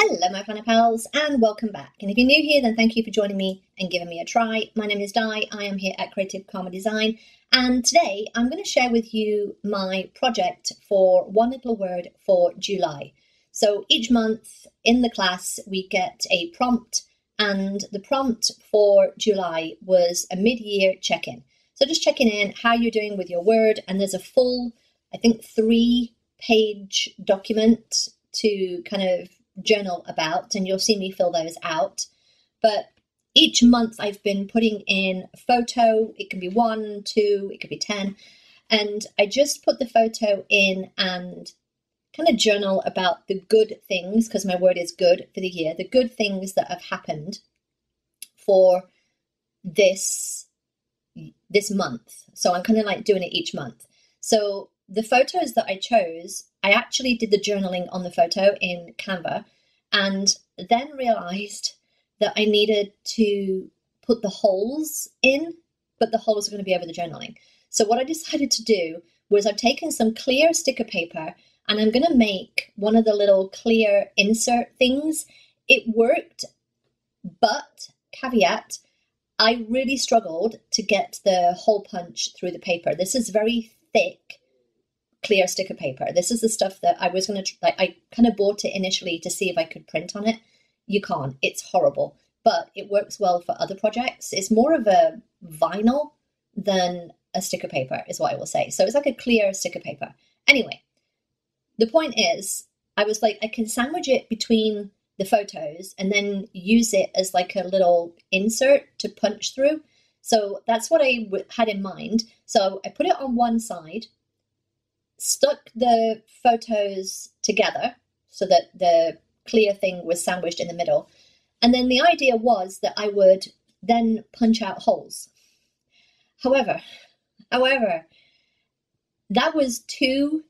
Hello, my planner pals, and welcome back. And if you're new here, then thank you for joining me and giving me a try. My name is Di. I am here at Creative Karma Design, and today I'm going to share with you my project for One Little Word for July. So each month in the class, we get a prompt, and the prompt for July was a mid year check in. So just checking in how you're doing with your word, and there's a full, I think, three page document to kind of journal about, and you'll see me fill those out. But each month I've been putting in a photo. It can be one, two, it could be 10. And I just put the photo in and kind of journal about the good things, because my word is good for the year, the good things that have happened for this this month. So I'm kind of like doing it each month. So the photos that I chose, I actually did the journaling on the photo in Canva and then realized that I needed to put the holes in, but the holes are going to be over the journaling. So what I decided to do was I've taken some clear sticker paper and I'm going to make one of the little clear insert things. It worked, but caveat, I really struggled to get the hole punch through the paper. This is very thick clear sticker paper. This is the stuff that I was going to, like, I kind of bought it initially to see if I could print on it. You can't, it's horrible, but it works well for other projects. It's more of a vinyl than a sticker paper, is what I will say. So it's like a clear sticker paper. Anyway, the point is, I was like, I can sandwich it between the photos and then use it as like a little insert to punch through. So that's what I had in mind. So I put it on one side stuck the photos together so that the clear thing was sandwiched in the middle. And then the idea was that I would then punch out holes. However, however, that was too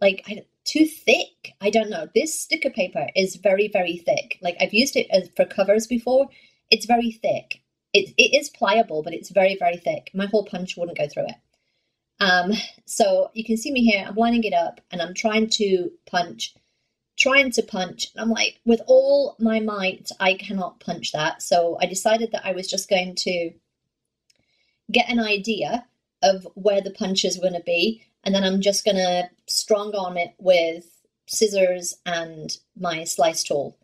like too thick. I don't know. This sticker paper is very very thick. Like I've used it as for covers before. It's very thick. It, it is pliable, but it's very very thick. My hole punch wouldn't go through it. Um, so you can see me here, I'm lining it up and I'm trying to punch, trying to punch. And I'm like, with all my might, I cannot punch that. So I decided that I was just going to get an idea of where the punches were going to be. And then I'm just going to strong arm it with scissors and my slice tool.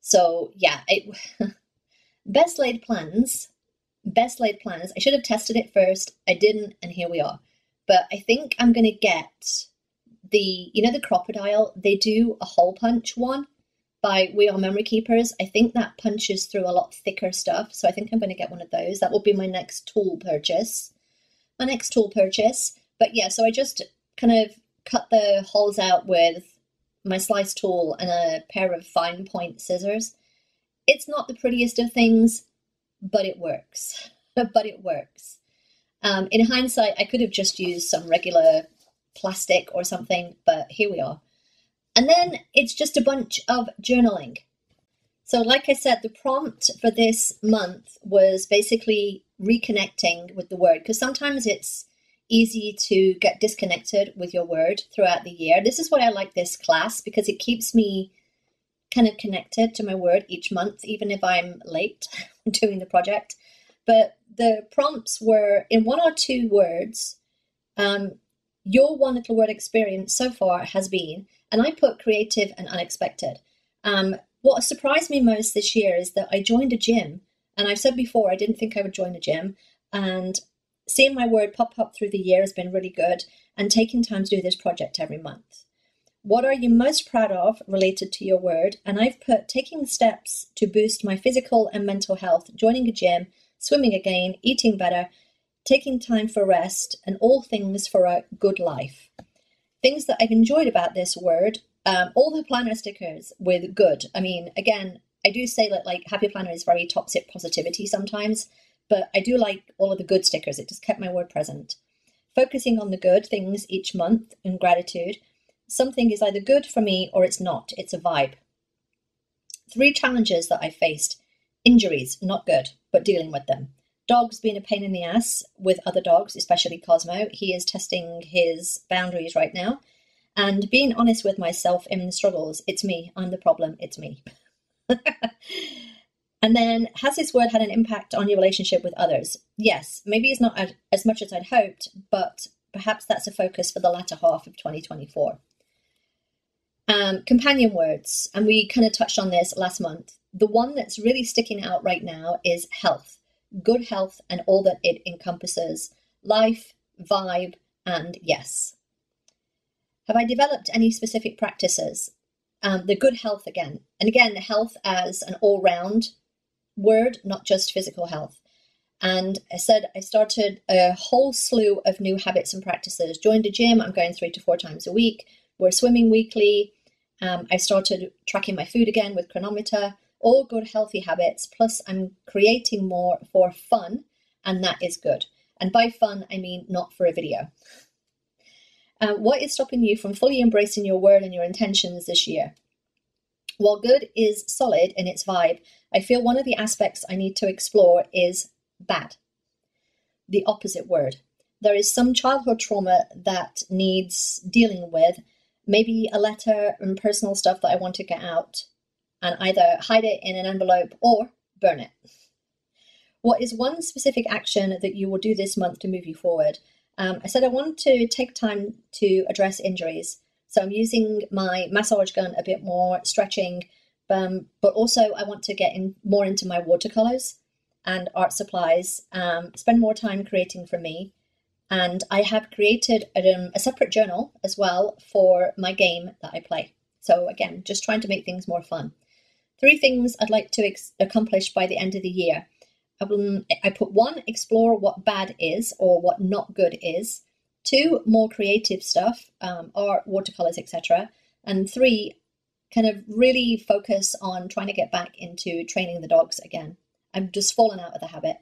So yeah, it, best laid plans, best laid plans. I should have tested it first. I didn't. And here we are but I think I'm going to get the, you know, the Crop-A-Dile, they do a hole punch one by We R Memory Keepers. I think that punches through a lot thicker stuff. So I think I'm going to get one of those. That will be my next tool purchase. My next tool purchase. But yeah, so I just kind of cut the holes out with my slice tool and a pair of fine point scissors. It's not the prettiest of things, but it works. but it works. Um, in hindsight, I could have just used some regular plastic or something, but here we are. And then it's just a bunch of journaling. So, like I said, the prompt for this month was basically reconnecting with the word because sometimes it's easy to get disconnected with your word throughout the year. This is why I like this class because it keeps me kind of connected to my word each month, even if I'm late doing the project. But the prompts were in one or two words. Um, your one little word experience so far has been, and I put creative and unexpected. Um, what surprised me most this year is that I joined a gym, and I've said before I didn't think I would join a gym, and seeing my word pop up through the year has been really good, and taking time to do this project every month. What are you most proud of related to your word? And I've put taking steps to boost my physical and mental health, joining a gym, swimming again, eating better, taking time for rest, and all things for a good life. Things that I've enjoyed about this word, um, all the planner stickers with good. I mean, again, I do say that like Happy Planner is very toxic positivity sometimes, but I do like all of the good stickers. It just kept my word present. Focusing on the good things each month and gratitude. Something is either good for me or it's not. It's a vibe. Three challenges that I faced Injuries, not good, but dealing with them. Dogs being a pain in the ass with other dogs, especially Cosmo. He is testing his boundaries right now. And being honest with myself in the struggles, it's me. I'm the problem. It's me. and then, has this word had an impact on your relationship with others? Yes, maybe it's not as much as I'd hoped, but perhaps that's a focus for the latter half of 2024. Um, companion words, and we kind of touched on this last month. The one that's really sticking out right now is health, good health, and all that it encompasses life, vibe, and yes. Have I developed any specific practices? Um, the good health again, and again, health as an all round word, not just physical health. And I said I started a whole slew of new habits and practices. Joined a gym, I'm going three to four times a week. We're swimming weekly. Um, I started tracking my food again with Cronometer. All good, healthy habits. Plus, I'm creating more for fun, and that is good. And by fun, I mean not for a video. Uh, what is stopping you from fully embracing your word and your intentions this year? While good is solid in its vibe, I feel one of the aspects I need to explore is bad. The opposite word. There is some childhood trauma that needs dealing with, maybe a letter and personal stuff that I want to get out, and either hide it in an envelope or burn it. What is one specific action that you will do this month to move you forward? Um, I said I want to take time to address injuries. So I'm using my massage gun a bit more, stretching, um, but also I want to get in more into my watercolors and art supplies, um, spend more time creating for me. And I have created a, um, a separate journal as well for my game that I play. So, again, just trying to make things more fun. Three things I'd like to ex- accomplish by the end of the year. Um, I put one, explore what bad is or what not good is. Two, more creative stuff, um, art, watercolors, etc. And three, kind of really focus on trying to get back into training the dogs again. I'm just fallen out of the habit.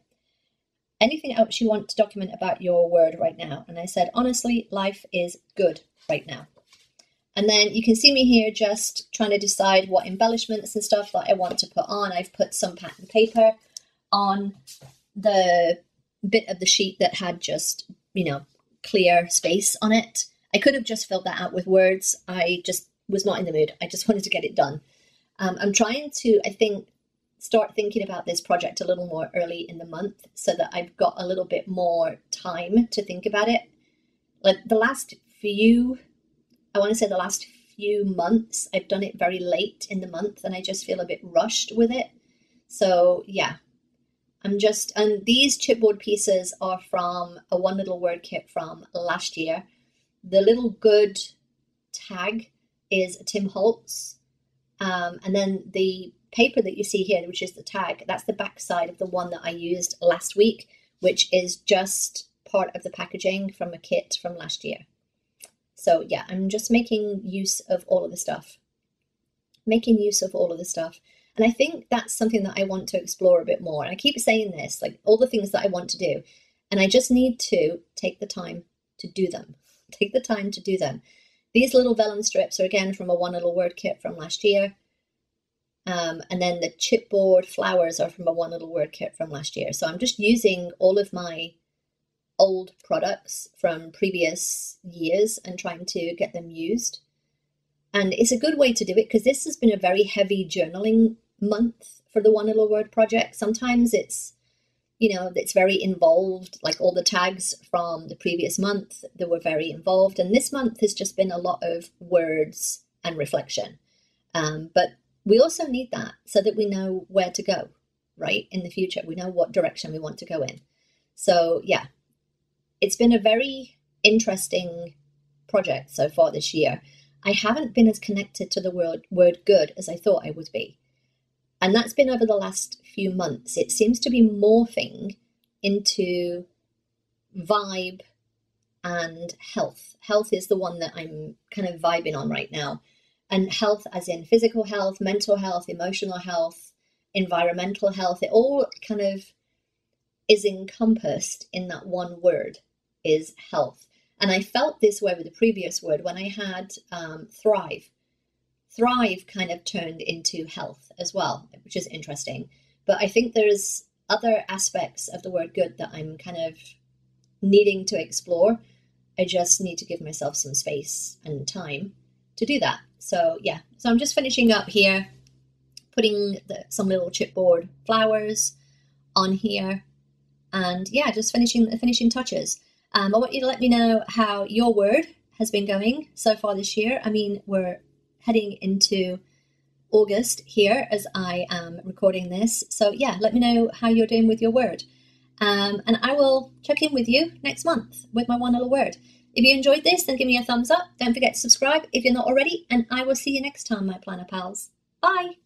Anything else you want to document about your word right now? And I said, honestly, life is good right now. And then you can see me here just trying to decide what embellishments and stuff that I want to put on. I've put some pattern paper on the bit of the sheet that had just, you know, clear space on it. I could have just filled that out with words. I just was not in the mood. I just wanted to get it done. Um, I'm trying to, I think, start thinking about this project a little more early in the month so that I've got a little bit more time to think about it. Like the last few, I want to say the last few months, I've done it very late in the month and I just feel a bit rushed with it. So, yeah, I'm just, and these chipboard pieces are from a one little word kit from last year. The little good tag is Tim Holtz. Um, and then the paper that you see here, which is the tag, that's the back side of the one that I used last week, which is just part of the packaging from a kit from last year. So yeah, I'm just making use of all of the stuff. Making use of all of the stuff. And I think that's something that I want to explore a bit more. And I keep saying this, like all the things that I want to do. And I just need to take the time to do them. Take the time to do them. These little vellum strips are again from a one little word kit from last year. Um, and then the chipboard flowers are from a one little word kit from last year. So I'm just using all of my old products from previous years and trying to get them used. And it's a good way to do it because this has been a very heavy journaling month for the One Little Word project. Sometimes it's, you know, it's very involved, like all the tags from the previous month, they were very involved. And this month has just been a lot of words and reflection. Um, but we also need that so that we know where to go, right? In the future, we know what direction we want to go in. So, yeah, it's been a very interesting project so far this year. I haven't been as connected to the word, word good as I thought I would be. And that's been over the last few months. It seems to be morphing into vibe and health. Health is the one that I'm kind of vibing on right now and health as in physical health, mental health, emotional health, environmental health, it all kind of is encompassed in that one word is health. And I felt this way with the previous word when I had um, thrive. Thrive kind of turned into health as well, which is interesting. But I think there's other aspects of the word good that I'm kind of needing to explore. I just need to give myself some space and time to do that. So yeah, so I'm just finishing up here, putting the, some little chipboard flowers on here, and yeah, just finishing the finishing touches. Um, I want you to let me know how your word has been going so far this year. I mean, we're heading into August here as I am recording this. So, yeah, let me know how you're doing with your word. Um, and I will check in with you next month with my one little word. If you enjoyed this, then give me a thumbs up. Don't forget to subscribe if you're not already. And I will see you next time, my planner pals. Bye.